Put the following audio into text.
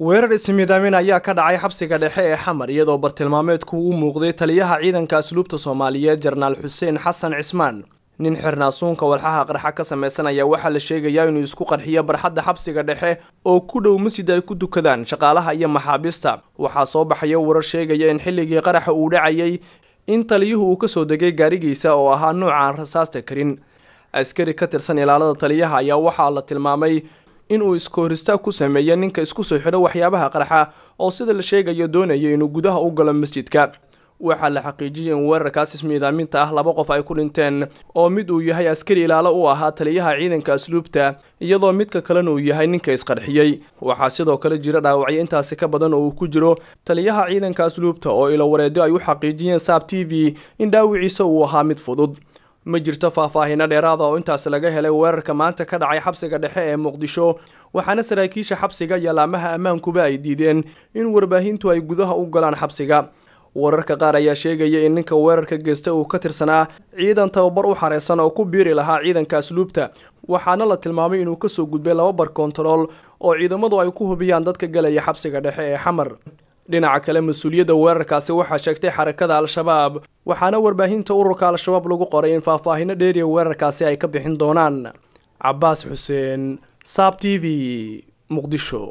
weerar ismiidaamin ayaa ka dhacay xabsiga dhexe ee xamar iyadoo bartilmaameedku u muuqday taliyaha ciidanka asluubta soomaaliyeed jenaraal xuseen xasan cismaan. Nin xirnaasuunka walxaha qarxa ka samaysanaya waxaa la sheegayaa inuu isku qarxiyo barxadda xabsiga dhexe oo ku dhow masjid ay ku dukadaan shaqaalaha iyo maxaabiista waxaa soo baxaya warar sheegaya in xilligii qaraxa uu dhacayay in taliyuhu uu ka soo degay gaarigiisa oo ahaa nooca rasaasta karin. Askari ka tirsan ilaalada taliyaha ayaa waxaa la tilmaamay inuu iskooristaag ku sameeya ninka isku soo xidho waxyaabaha qarxa oo sida la sheegayo doonaya inuu gudaha u galo masjidka. Waxaa la xaqiijiyay in weerarkaas ismiidaaminta ah laba qof ay ku dhinteen oo mid uu yahay askari ilaalo u ahaa taliyaha ciidanka asluubta iyadoo midka kalena uu yahay ninka isqarxiyey waxaa sidoo kale jira dhaawacyo intaasi ka badan oo uu ku jiro taliyaha ciidanka asluubta oo ilowareedyo ay u xaqiijiyeen saab t v in dhaawiciisa uu ahaa mid fudud ma jirto faahfaahino dheeraada oo intaas laga helay weerarka maanta ka dhacay xabsiga dhexe ee muqdisho waxaana saraakiisha xabsiga iyo laamaha ammaankuba ay diideen in warbaahintu ay gudaha u galaan xabsiga. Wararka qaar ayaa sheegaya in ninka weerarka geysta uu ka tirsanaa ciidan tababar u xareysan oo ku biiri lahaa ciidanka asluubta waxaana la tilmaamay inuu ka soo gudbay laba bar oo ciidamadu ay ku hubiyaan dadka galaya xabsiga dhexe ee xamar dhinaca kale mas'uuliyadda weerarkaasi waxaa sheegtay xarakada al-shabaab waxaana warbaahinta ururka al-shabaab lagu qoray in faahfaahino dheeriya weerarkaasi ay ka bixin doonaan. Cabaas xuseen saab t v muqdisho